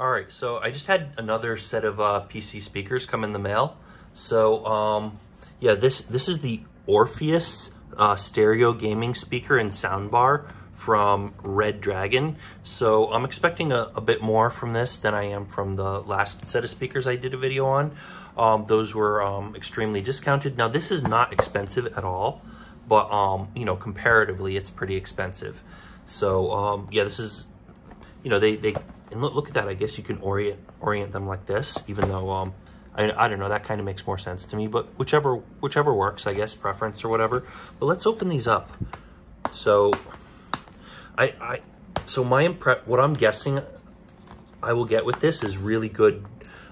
All right, so I just had another set of uh, PC speakers come in the mail. So um, yeah, this this is the Orpheus uh, stereo gaming speaker and soundbar from Redragon. So I'm expecting a, a, bit more from this than I am from the last set of speakers I did a video on. Um, those were um, extremely discounted. Now this is not expensive at all, but um, you know, comparatively it's pretty expensive. So um, yeah, this is, you know, they, they and look, look at that. I guess you can orient orient them like this, even though um, I, I don't know. That kind of makes more sense to me. But whichever whichever works, I guess preference or whatever. But let's open these up. So, I I so my impre what I'm guessing I will get with this is really good.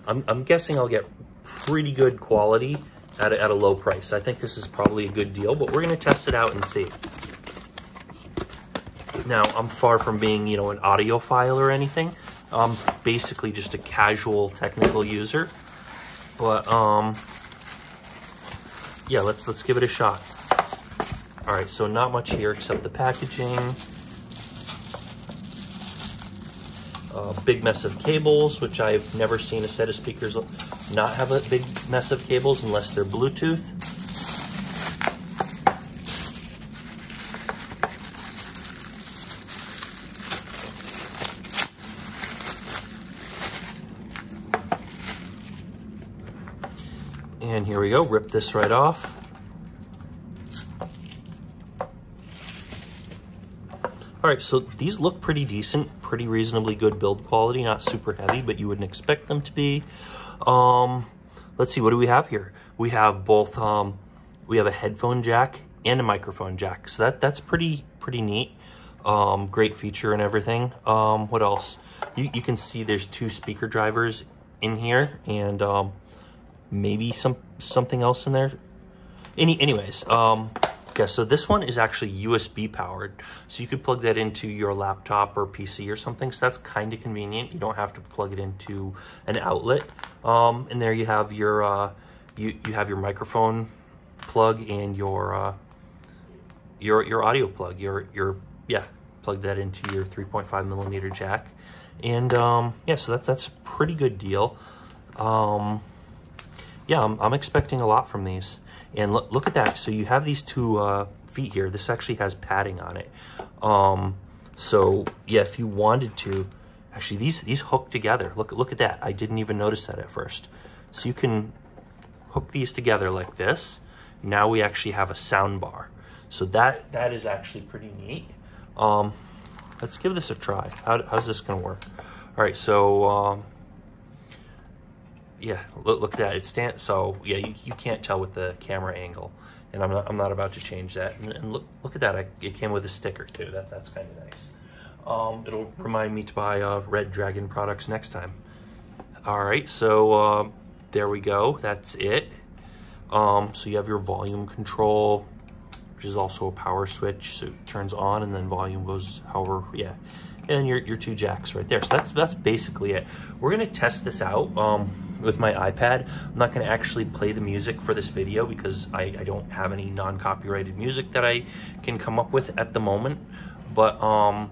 I'm I'm guessing I'll get pretty good quality at a, at a low price. I think this is probably a good deal, but we're gonna test it out and see. Now, I'm far from being, you know, an audiophile or anything. I'm basically just a casual technical user. But, um, yeah, let's, let's give it a shot. All right, so not much here except the packaging. A big mess of cables, which I've never seen a set of speakers not have a big mess of cables unless they're Bluetooth. And here we go, rip this right off. All right, so these look pretty decent, pretty reasonably good build quality, not super heavy, but you wouldn't expect them to be. Um, let's see, what do we have here? We have both, um, we have a headphone jack and a microphone jack. So that that's pretty, pretty neat. Um, great feature and everything. Um, what else? You, you can see there's two speaker drivers in here and um, maybe some something else in there. Any, anyways, um, yeah, so this one is actually USB powered. So you could plug that into your laptop or PC or something. So that's kind of convenient. You don't have to plug it into an outlet. Um, and there you have your, uh, you, you have your microphone plug and your, uh, your, your audio plug, your, your, yeah, plug that into your 3.5 millimeter jack. And, um, yeah, so that's, that's a pretty good deal. Um, yeah, I'm, I'm expecting a lot from these. And look, look at that. So you have these two uh, feet here. This actually has padding on it. Um, so yeah, if you wanted to, actually these these hook together. Look look at that. I didn't even notice that at first. So you can hook these together like this. Now we actually have a sound bar. So that that is actually pretty neat. Um, let's give this a try. How, how's this gonna work? All right, so um, yeah, look, look at that. It's stand. So yeah, you, you can't tell with the camera angle, and I'm not I'm not about to change that. And, and look look at that. I, it came with a sticker too. That that's kind of nice. Um, it'll remind me to buy uh, Redragon products next time. All right, so uh, there we go. That's it. Um, so you have your volume control, which is also a power switch. So it turns on and then volume goes however, yeah. And your, your two jacks right there. So that's that's basically it. We're gonna test this out. Um, with my iPad. I'm not going to actually play the music for this video because I, I don't have any non-copyrighted music that I can come up with at the moment. But, um,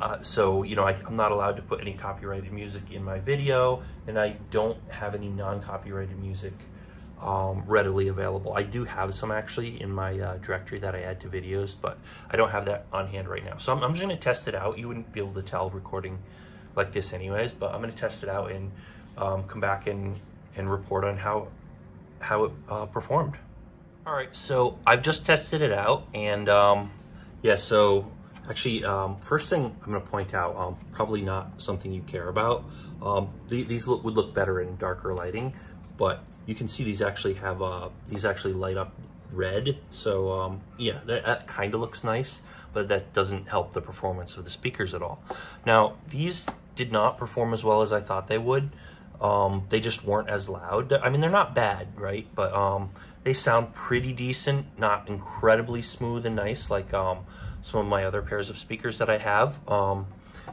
uh, so, you know, I, am not allowed to put any copyrighted music in my video, and I don't have any non-copyrighted music um, readily available. I do have some actually in my uh, directory that I add to videos, but I don't have that on hand right now. So I'm, I'm just going to test it out. You wouldn't be able to tell recording like this anyways, but I'm going to test it out and um, come back and, and report on how, how it uh, performed. All right, so I've just tested it out and um, yeah, so actually um, first thing I'm gonna point out, um, probably not something you care about. Um, the, these look, would look better in darker lighting, but you can see these actually have, uh, these actually light up red. So um, yeah, that, that kind of looks nice, but that doesn't help the performance of the speakers at all. Now, these did not perform as well as I thought they would. Um, they just weren't as loud. I mean, they're not bad, right? But um, they sound pretty decent, not incredibly smooth and nice like um, some of my other pairs of speakers that I have. Um,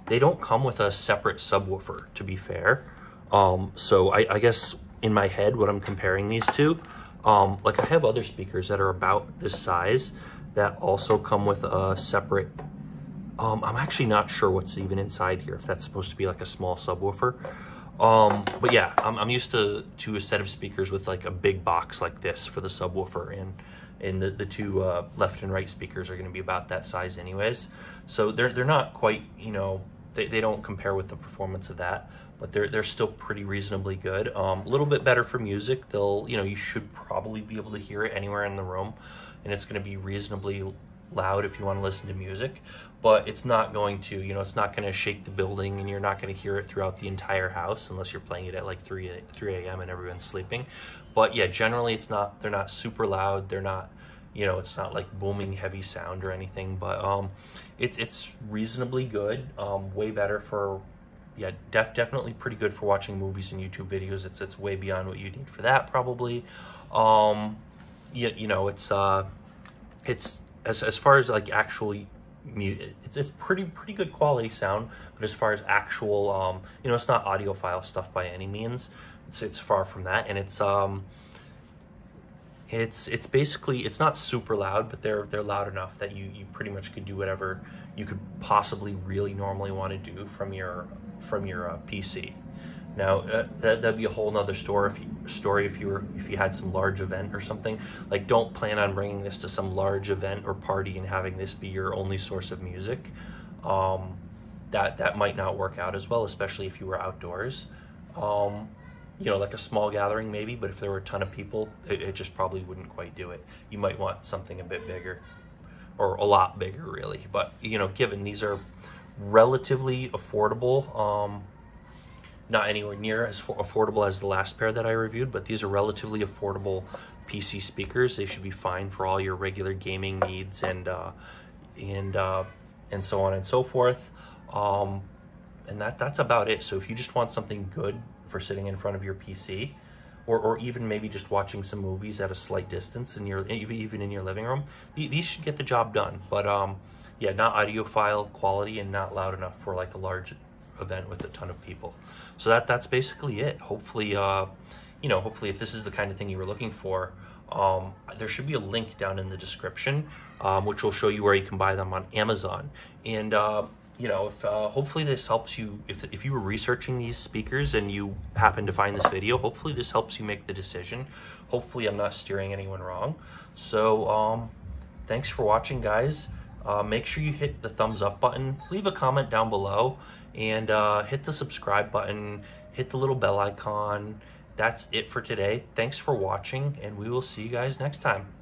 they don't come with a separate subwoofer, to be fair. Um, so I, I, guess in my head, what I'm comparing these to, um, like I have other speakers that are about this size that also come with a separate I'm actually not sure what's even inside here, if that's supposed to be like a small subwoofer. Um, but yeah, I'm, I'm used to, to a set of speakers with like a big box like this for the subwoofer and and the, the two uh, left and right speakers are going to be about that size anyways. So they're, they're not quite, you know, they, they don't compare with the performance of that, but they're, they're still pretty reasonably good. Um, a little bit better for music. They'll, you know, you should probably be able to hear it anywhere in the room and it's going to be reasonably loud if you want to listen to music, but it's not going to, you know, it's not going to shake the building and you're not going to hear it throughout the entire house unless you're playing it at like 3, 3 a.m. and everyone's sleeping. But yeah, generally it's not, they're not super loud. They're not, you know, it's not like booming heavy sound or anything, but um, it's, it's reasonably good, um, way better for, yeah, def, definitely pretty good for watching movies and YouTube videos. It's, it's way beyond what you need for that probably. Um, you, you know, it's, uh, it's, as, as far as like actually it's, it's pretty pretty good quality sound but as far as actual um you know it's not audiophile stuff by any means. It's it's far from that and it's um it's it's basically it's not super loud but they're they're loud enough that you you pretty much could do whatever you could possibly really normally want to do from your from your uh, pc now uh, that, that'd be a whole nother story if you, story if you were if you had some large event or something. Like don't plan on bringing this to some large event or party and having this be your only source of music. Um, that that might not work out as well, especially if you were outdoors. Um, you know, like a small gathering maybe, but if there were a ton of people, it, it just probably wouldn't quite do it. You might want something a bit bigger or a lot bigger really. But, you know, given these are relatively affordable, um, not anywhere near as affordable as the last pair that I reviewed, but these are relatively affordable PC speakers. They should be fine for all your regular gaming needs and uh, and uh, and so on and so forth. Um, and that that's about it. So if you just want something good for sitting in front of your PC, or, or even maybe just watching some movies at a slight distance in your even in your living room, these should get the job done. But um, yeah, not audiophile quality and not loud enough for like a large event with a ton of people. So that that's basically it. Hopefully, uh, you know, hopefully if this is the kind of thing you were looking for, um, there should be a link down in the description, um, which will show you where you can buy them on Amazon. And, uh, you know, if uh, hopefully this helps you, if, if you were researching these speakers and you happen to find this video, hopefully this helps you make the decision. Hopefully I'm not steering anyone wrong. So, um, thanks for watching, guys. Uh, make sure you hit the thumbs up button, leave a comment down below, and uh, hit the subscribe button, hit the little bell icon. That's it for today. Thanks for watching, and we will see you guys next time.